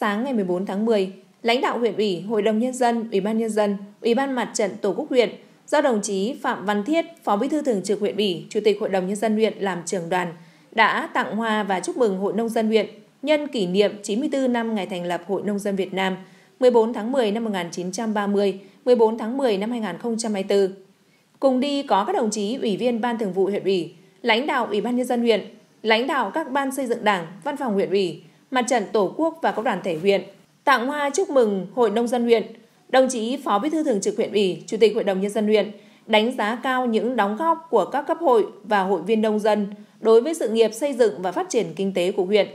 sáng ngày 14 tháng 10, lãnh đạo huyện ủy, Hội đồng Nhân dân, Ủy ban Nhân dân, Ủy ban Mặt trận Tổ quốc huyện do đồng chí Phạm Văn Thiết, Phó Bí thư Thường trực huyện ủy, Chủ tịch Hội đồng Nhân dân huyện làm trưởng đoàn, đã tặng hoa và chúc mừng Hội Nông dân huyện nhân kỷ niệm 94 năm ngày thành lập Hội Nông dân Việt Nam 14 tháng 10 năm 1930, 14 tháng 10 năm 2024. Cùng đi có các đồng chí Ủy viên Ban Thường vụ huyện ủy, lãnh đạo Ủy ban Nhân dân huyện, lãnh đạo các ban xây dựng đảng, văn phòng huyện ủy, mặt trận Tổ quốc và các đoàn thể huyện, tặng hoa chúc mừng Hội Nông dân huyện, đồng chí Phó Bí thư Thường trực huyện ủy, Chủ tịch Hội đồng Nhân dân huyện đánh giá cao những đóng góp của các cấp hội và hội viên nông dân đối với sự nghiệp xây dựng và phát triển kinh tế của huyện,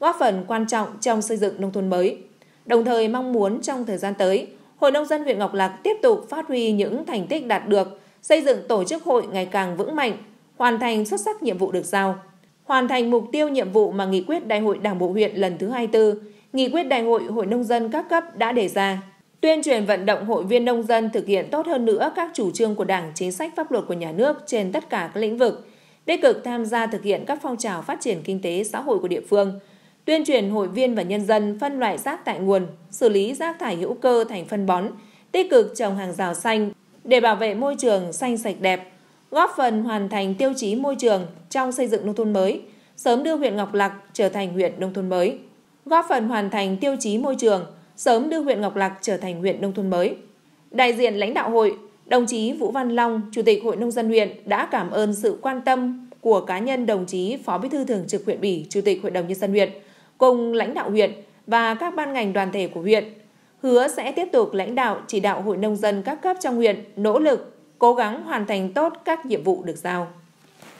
góp phần quan trọng trong xây dựng nông thôn mới. Đồng thời mong muốn trong thời gian tới, Hội Nông dân huyện Ngọc Lặc tiếp tục phát huy những thành tích đạt được, xây dựng tổ chức hội ngày càng vững mạnh, hoàn thành xuất sắc nhiệm vụ được giao, hoàn thành mục tiêu nhiệm vụ mà nghị quyết Đại hội Đảng bộ huyện lần thứ 24, nghị quyết Đại hội Hội Nông dân các cấp đã đề ra. Tuyên truyền vận động hội viên nông dân thực hiện tốt hơn nữa các chủ trương của Đảng, chính sách pháp luật của nhà nước trên tất cả các lĩnh vực, tích cực tham gia thực hiện các phong trào phát triển kinh tế xã hội của địa phương, tuyên truyền hội viên và nhân dân phân loại rác tại nguồn, xử lý rác thải hữu cơ thành phân bón, tích cực trồng hàng rào xanh để bảo vệ môi trường xanh sạch đẹp, góp phần hoàn thành tiêu chí môi trường trong xây dựng nông thôn mới, sớm đưa huyện Ngọc Lặc trở thành huyện nông thôn mới, góp phần hoàn thành tiêu chí môi trường, sớm đưa huyện Ngọc Lặc trở thành huyện nông thôn mới. Đại diện lãnh đạo hội, đồng chí Vũ Văn Long, Chủ tịch Hội Nông dân huyện đã cảm ơn sự quan tâm của cá nhân đồng chí Phó Bí thư Thường trực huyện ủy, Chủ tịch Hội đồng Nhân dân huyện, cùng lãnh đạo huyện và các ban ngành đoàn thể của huyện, hứa sẽ tiếp tục lãnh đạo chỉ đạo Hội Nông dân các cấp trong huyện nỗ lực, cố gắng hoàn thành tốt các nhiệm vụ được giao.